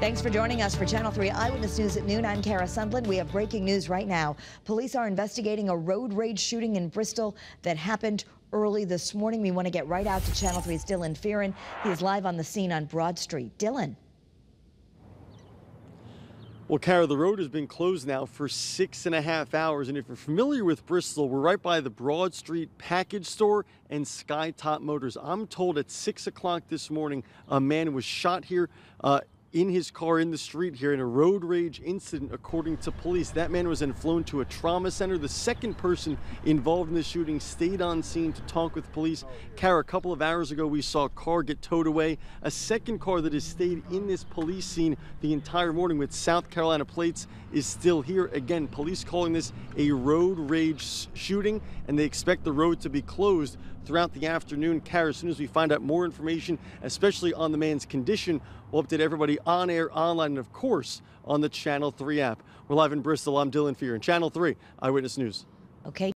Thanks for joining us for Channel 3 Eyewitness News at noon. I'm Kara Sundlun. We have breaking news right now. Police are investigating a road rage shooting in Bristol that happened early this morning. We want to get right out to Channel 3's Dylan Fearon. He is live on the scene on Broad Street. Dylan. Well, Kara, the road has been closed now for six and a half hours. And if you're familiar with Bristol, we're right by the Broad Street package store and Skytop Motors. I'm told at six o'clock this morning, a man was shot here. Uh, in his car in the street here in a road rage incident, according to police. That man was then flown to a trauma center. The second person involved in the shooting stayed on scene to talk with police. Kara, a couple of hours ago, we saw a car get towed away. A second car that has stayed in this police scene the entire morning with South Carolina plates is still here. Again, police calling this a road rage shooting, and they expect the road to be closed throughout the afternoon. Kara, as soon as we find out more information, especially on the man's condition, we'll update everybody on air, online, and of course on the Channel 3 app. We're live in Bristol. I'm Dylan Fearon, Channel 3 Eyewitness News. Okay.